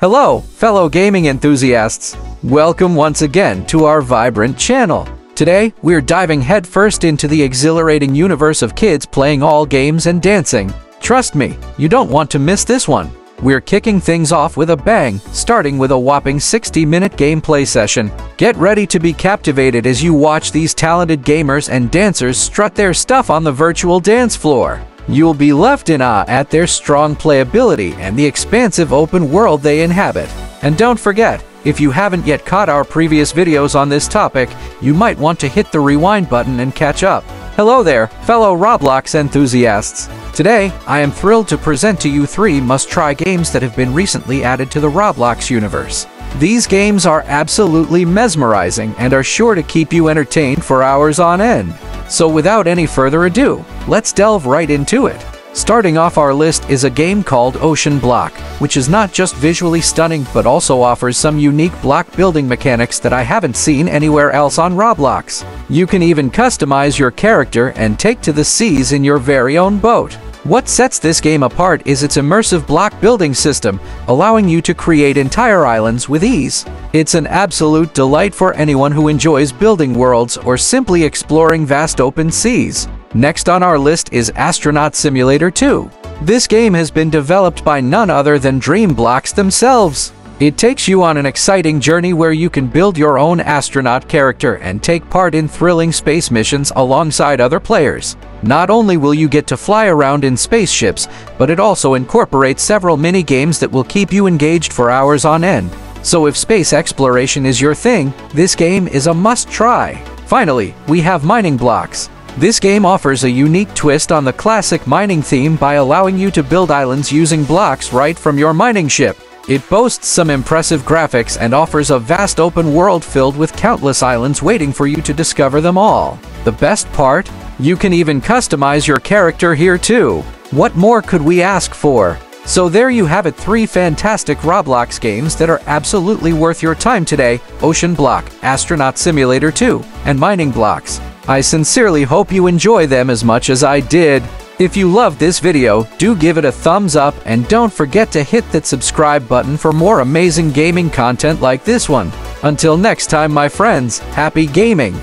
Hello, fellow gaming enthusiasts. Welcome once again to our vibrant channel. Today, we're diving headfirst into the exhilarating universe of kids playing all games and dancing. Trust me, you don't want to miss this one. We're kicking things off with a bang, starting with a whopping 60-minute gameplay session. Get ready to be captivated as you watch these talented gamers and dancers strut their stuff on the virtual dance floor. You'll be left in awe at their strong playability and the expansive open world they inhabit. And don't forget, if you haven't yet caught our previous videos on this topic, you might want to hit the rewind button and catch up. Hello there, fellow Roblox enthusiasts. Today, I am thrilled to present to you three must-try games that have been recently added to the Roblox universe. These games are absolutely mesmerizing and are sure to keep you entertained for hours on end. So without any further ado, let's delve right into it. Starting off our list is a game called Ocean Block, which is not just visually stunning but also offers some unique block building mechanics that I haven't seen anywhere else on Roblox. You can even customize your character and take to the seas in your very own boat. What sets this game apart is its immersive block building system, allowing you to create entire islands with ease. It's an absolute delight for anyone who enjoys building worlds or simply exploring vast open seas. Next on our list is Astronaut Simulator 2. This game has been developed by none other than Dreamblocks themselves. It takes you on an exciting journey where you can build your own astronaut character and take part in thrilling space missions alongside other players. Not only will you get to fly around in spaceships, but it also incorporates several mini-games that will keep you engaged for hours on end. So if space exploration is your thing, this game is a must-try. Finally, we have Mining Blocks. This game offers a unique twist on the classic mining theme by allowing you to build islands using blocks right from your mining ship. It boasts some impressive graphics and offers a vast open world filled with countless islands waiting for you to discover them all. The best part? You can even customize your character here too. What more could we ask for? So there you have it three fantastic Roblox games that are absolutely worth your time today, Ocean Block, Astronaut Simulator 2, and Mining Blocks. I sincerely hope you enjoy them as much as I did. If you loved this video, do give it a thumbs up and don't forget to hit that subscribe button for more amazing gaming content like this one. Until next time my friends, happy gaming!